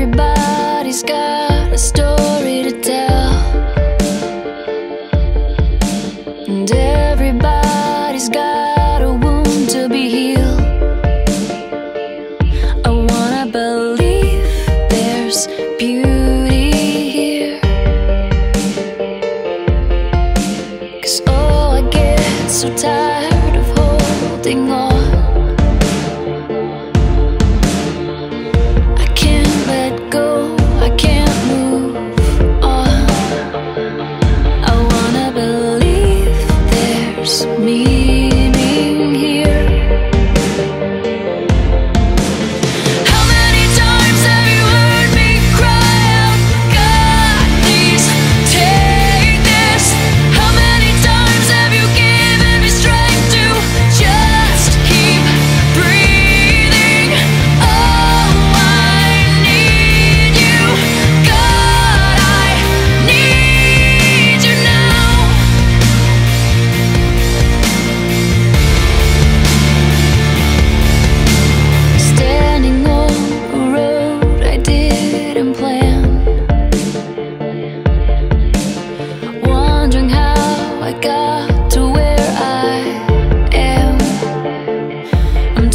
Everybody's got a story to tell. And everybody's got a wound to be healed. I wanna believe there's beauty here. Cause oh, I get so tired of holding on.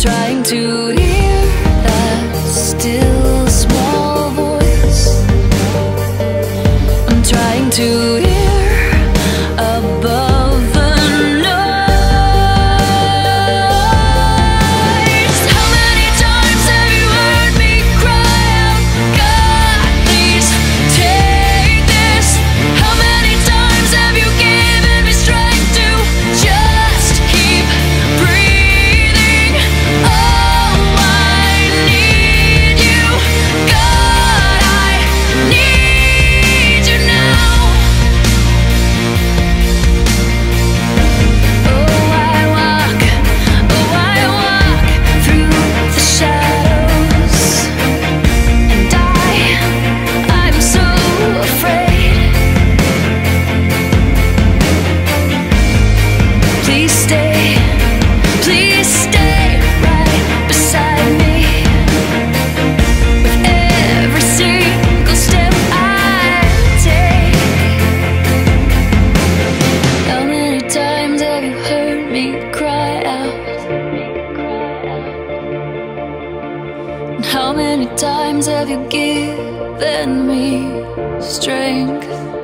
trying to hear that still small voice. I'm trying to How many times have you given me strength?